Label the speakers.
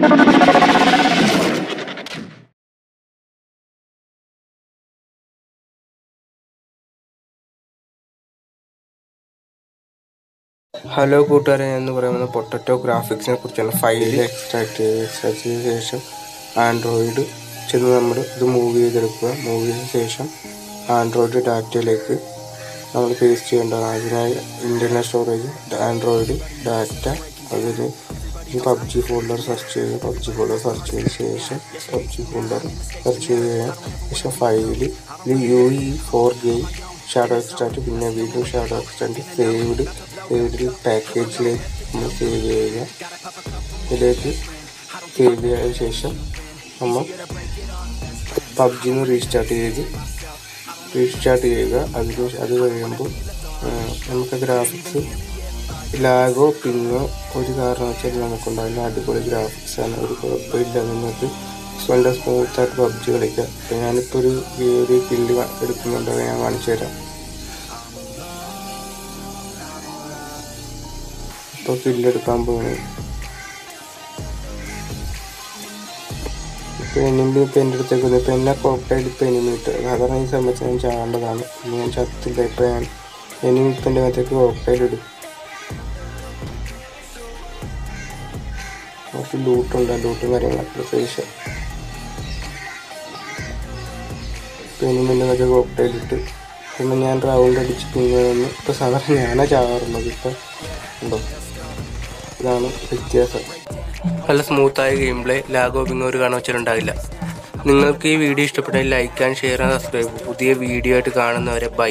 Speaker 1: Hello കൂട്ടുകാരെ. എന്ന് പറയുന്നത് പൊട്ടറ്റോ ഗ്രാഫിക്സിനെ കുറിച്ചാണ്. ഫയൽ എക്സ്ട്രാക്ട് ചെയ്ത് എക്സ്ട്രാക്ട് ചെയ്ത ശേഷം ആൻഡ്രോയിഡ് ചെന്ന് നമ്മൾ ഇത് മൂവ് ചെയ്തെടുക്കുക. മൂവ് ചെയ്ത ശേഷം ആൻഡ്രോയിഡ് ഡാറ്റയിലേക്ക് നമ്മൾ പേസ്റ്റ് ചെയ്യേണ്ടതാണ്. അതിനായി ഇന്റർനെറ്റ് സ്റ്റോറേജ് ആൻഡ്രോയിഡ് ഡാറ്റ അതിന് പബ്ജി ഫോൾഡർ സെർച്ച് ചെയ്യുക പബ്ജി ഫോൾഡർ സെർച്ച് ചെയ്ത ശേഷം പബ്ജി ഫോൾഡർ സെർച്ച് ചെയ്യുക ശേഷം ഫയലിൽ ഇത് U E four game shadow extract പിന്നെ വീണ്ടും ഷാഡോ എക്സ്ട്രാക്ട് സേവ്ഡ് സേവ്ഡ് പാക്കേജിലേക്ക് നമ്മൾ സേവ് ചെയ്യുക. ഇതിലേക്ക് സേവ് ചെയ്ത ശേഷം നമ്മൾ പബ്ജിന്ന് റീസ്റ്റാർട്ട് ചെയ്ത് റീസ്റ്റാർട്ട് ചെയ്യുക. അതിന് അത് കഴിയുമ്പോൾ നമുക്ക് ഗ്രാഫിക്സ് ലാഗോ പിങ്ങോ ഒരു കാരണവശാലും നമുക്കുണ്ടാവില്ല. അടിപൊളി ഗ്രാഫിക്സ് ആണ്. ഒരു കുഴപ്പമില്ല. നിങ്ങൾക്ക് സ്വന്തം സ്മൂത്തായിട്ട് പബ്ജി കളിക്കാം. അപ്പോൾ ഞാനിപ്പോൾ ഒരു ഒരു കില്ല് എടുക്കുന്നുണ്ട്. ഞാൻ കാണിച്ചു തരാം. ഇപ്പോൾ കില്ലെടുക്കാൻ പോകുന്നു ഇപ്പോൾ എനിമി ഇപ്പം എന്റെ അടുത്തേക്ക് വന്നു. ഇപ്പം എന്നെ കോക്ടൈൽ ഇപ്പം എനിമി ഇട്ട്. സാധാരണ ഈ സംബന്ധിച്ച് ഞാൻ ചാടേണ്ടതാണ്. ഞാൻ ചത്തില്ല. ഇപ്പം ഞാൻ എനിമി ഇപ്പം എന്റെ അകത്തേക്ക് ഇടും. കുറച്ച് ലൂട്ടുണ്ട് ലൂട്ടും കാര്യങ്ങളൊക്കെ പ്രത്യേകിച്ച് പിന്നെ അകത്ത് കോക്ടൈൽ പിന്നെ ഞാൻ റൗണ്ട് അടിച്ച് പിന്നെ വന്ന് ഇപ്പം സാധാരണ ഞാനാ ചാവാറുള്ളത് ഇപ്പം ഉണ്ടോ? ഇതാണ് വ്യത്യാസം. നല്ല സ്മൂത്തായ ഗെയിം പ്ലേ ലാഗോ പിങ്ങോ ഒരു കാണുവച്ചിട്ടുണ്ടാവില്ല നിങ്ങൾക്ക് ഈ വീഡിയോ ഇഷ്ടപ്പെട്ടെങ്കിൽ like and share and subscribe പുതിയ വീഡിയോ ആയിട്ട് കാണുന്നവരെ ബൈ